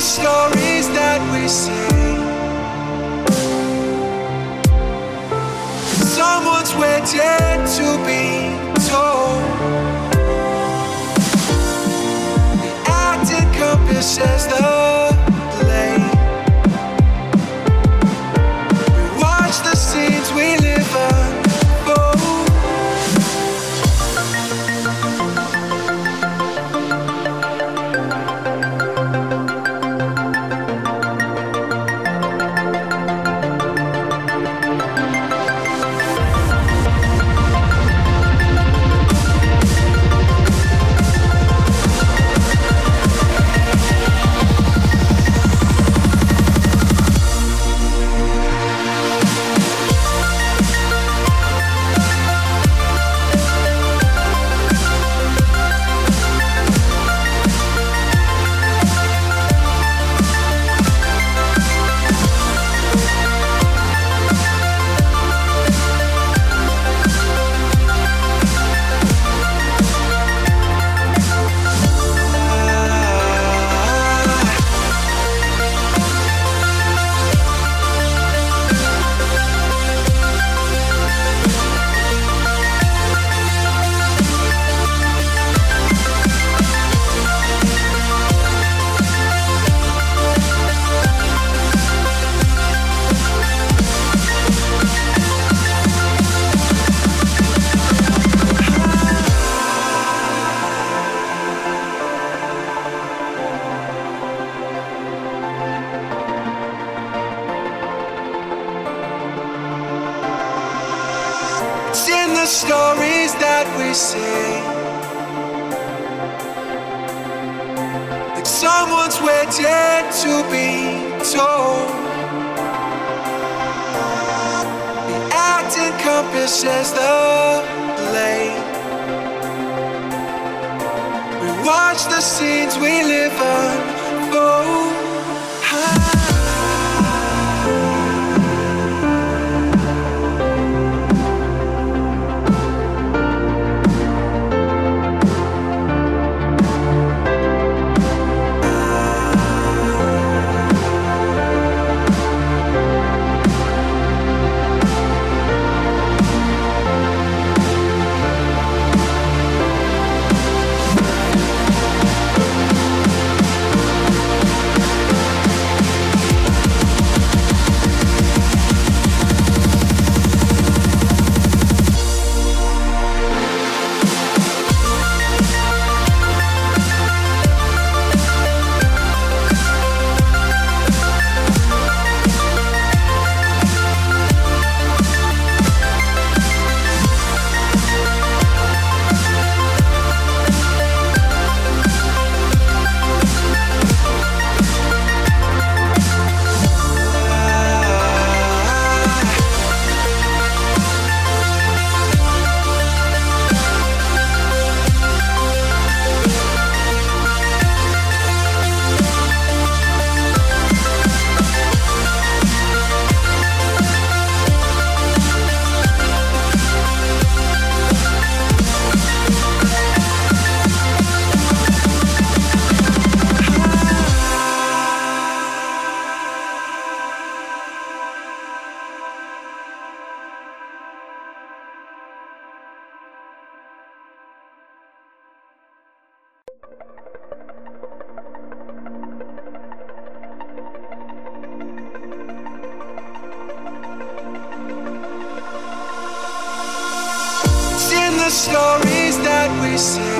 stories that we say. Someone's waiting to be told. The acting compass says the the stories that we say. Like someone's waiting to be told. The acting compass says the lane. We watch the scenes we live unfold. The stories that we say.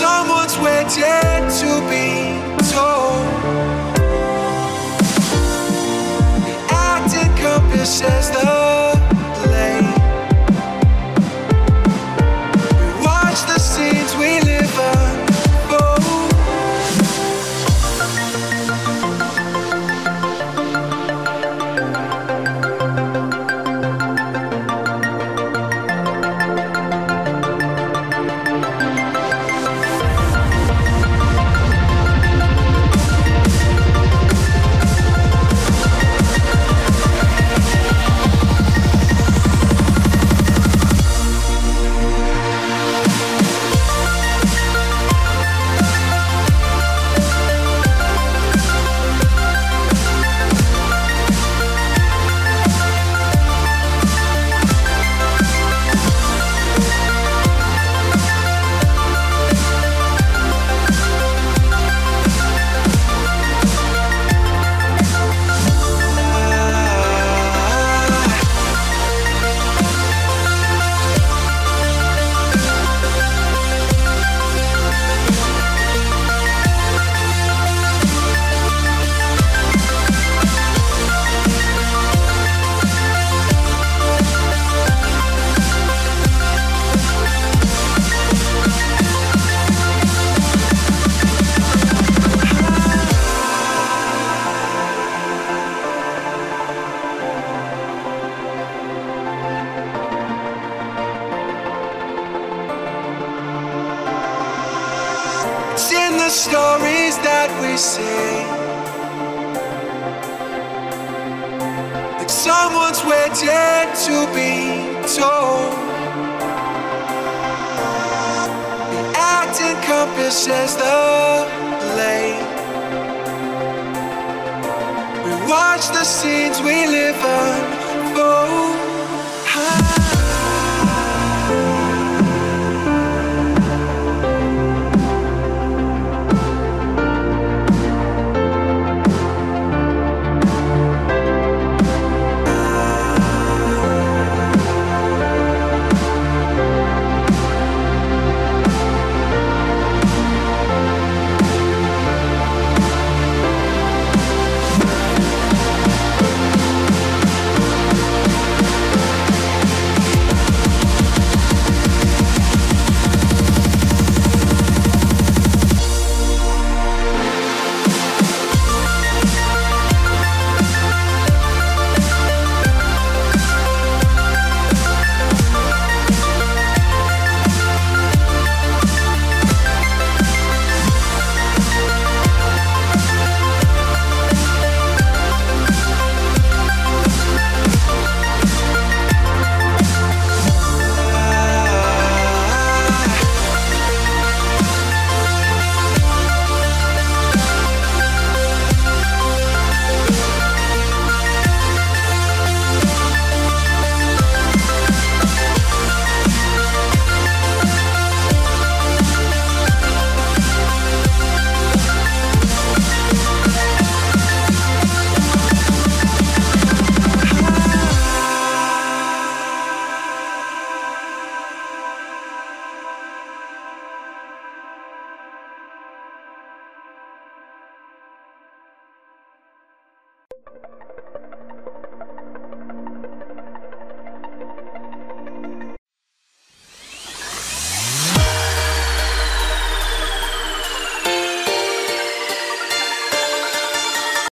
Someone's waiting to be told. The acting compass says the stories that we say. Like someone's waiting to be told. The acting encompasses the lane. We watch the scenes we live.